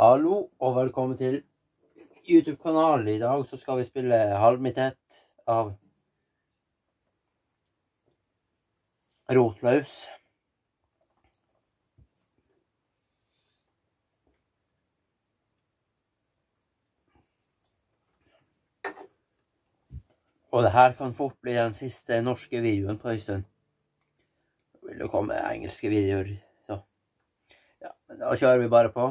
Hallo og velkommen til YouTube-kanalen. I dag så skal vi spille Halvmitett av Rotlaus. Og det her kan fort bli den siste norske videoen på en stund. Det vil jo komme engelske videoer, Ja, da kjører vi bare på.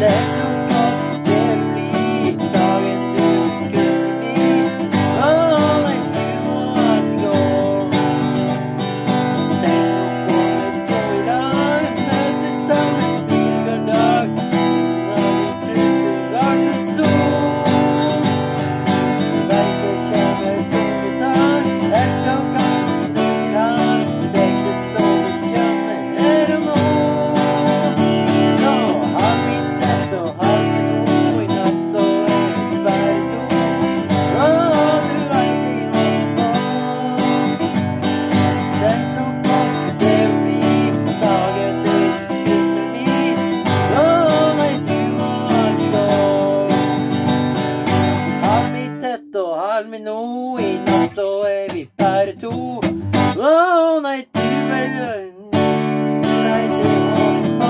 That. Tett og har med noe i natt, så er vi bare to. Å nei, du vel Nei, det på.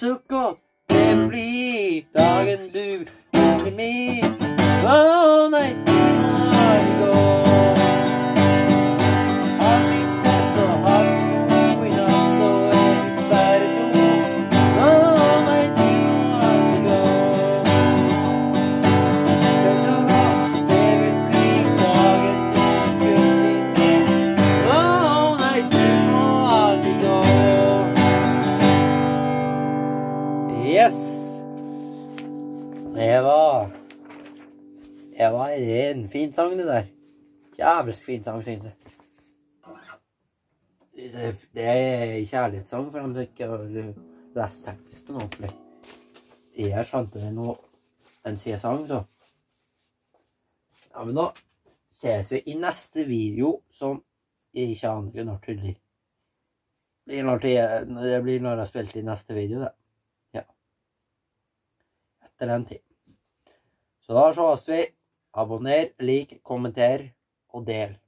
Så godt det blir dagen du blir min. Å nei, Var en fin sang, det der. Jævelsk fin sang, synes jeg. Det er en kjærlighetssang for dem som ikke har lest teksten ordentlig. Jeg skjønte det nå en sier sang, så. Ja, men da ses vi i neste video som jeg ikke aner når tuller. Det blir når jeg har spilt i neste video, det. Ja. Etter den tid. Så da ses vi. Abonner, lik, kommenter og del.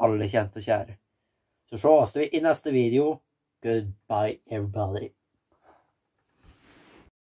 Alle kjente og kjære. Så ses vi i neste video. Goodbye, everybody.